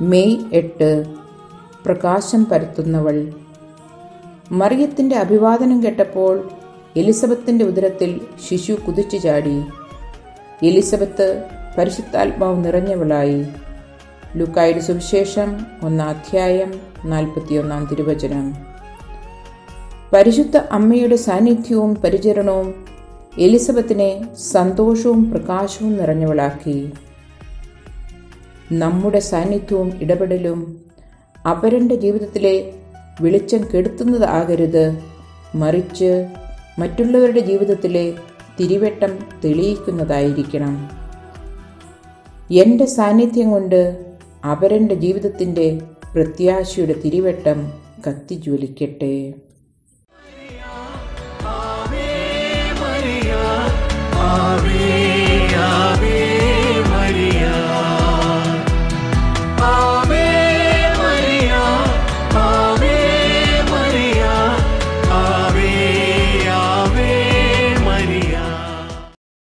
May എട്ട് പ്രകാശം പരത്തുന്നവൾ. മറിയത്തിന്റെ അഭിവാദനം കേട്ടപ്പോൾ എലിസബത്തിന്റെ ഉദരത്തിൽ ശിശു കുതിച്ചു ചാടി. എലിസബത്ത് പരിശുദ്ധാത്മാവ് നിറഞ്ഞവളായി. ലുക്കായുടെ സുവിശേഷം ഒന്നാം അധ്യായം നാൽപ്പത്തിയൊന്നാം തിരുവചനം. പരിശുദ്ധ അമ്മയുടെ സാന്നിധ്യവും പരിചരണവും എലിസബത്തിനെ സന്തോഷവും പ്രകാശവും നിറഞ്ഞവളാക്കി. നമ്മുടെ സാന്നിധ്യവും ഇടപെടലും അപരന്റെ ജീവിതത്തിലെ വെളിച്ചം കെടുത്തുന്നതാകരുത് മറിച്ച് മറ്റുള്ളവരുടെ ജീവിതത്തിലെ തിരിവെട്ടം തെളിയിക്കുന്നതായിരിക്കണം. എന്റെ സാന്നിധ്യം കൊണ്ട് അപരന്റെ ജീവിതത്തിന്റെ പ്രത്യാശയുടെ തിരിവട്ടം കത്തിജ്വലിക്കട്ടെ. ആവേ